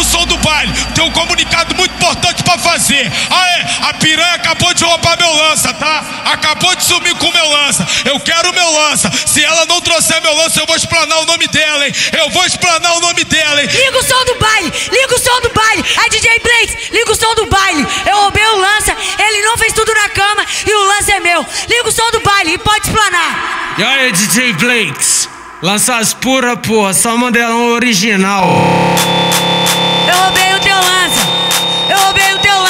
o som do baile. Tem um comunicado muito importante pra fazer. Aê, a piranha acabou de roubar meu lança, tá? Acabou de sumir com meu lança. Eu quero meu lança. Se ela não trouxer meu lança, eu vou explanar o nome dela, hein? Eu vou explanar o nome dela, hein? Liga o som do baile, liga o som do baile. É DJ Blakes, liga o som do baile. Eu roubei o lança, ele não fez tudo na cama e o lance é meu. Liga o som do baile e pode explanar. E aí, DJ Blakes? Lança as pura, porra, só modelão original. Eu roubei o teu lance, eu roubei o teu lance.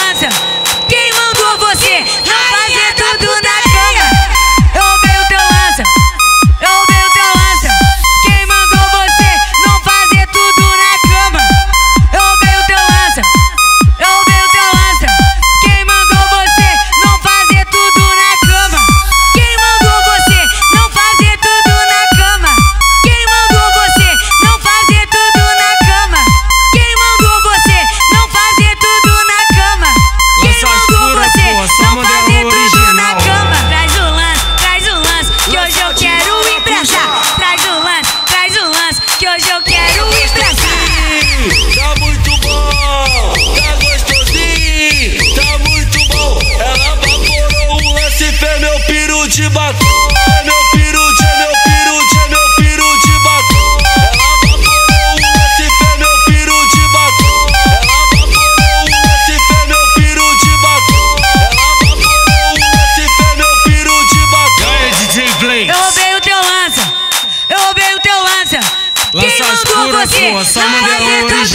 de batom. É meu pirute, é meu pirute, é meu piru de batom. Ela vaporou o SP, meu piru de batom. Ela vaporou o SP, meu piru de batom. Ela vaporou o SP, é meu piru de batom. É é aí, DJ Blaze. Eu roubei o teu lança. Eu roubei o teu lança. Lança Quem mandou escura, você? Porra, só mandou hoje.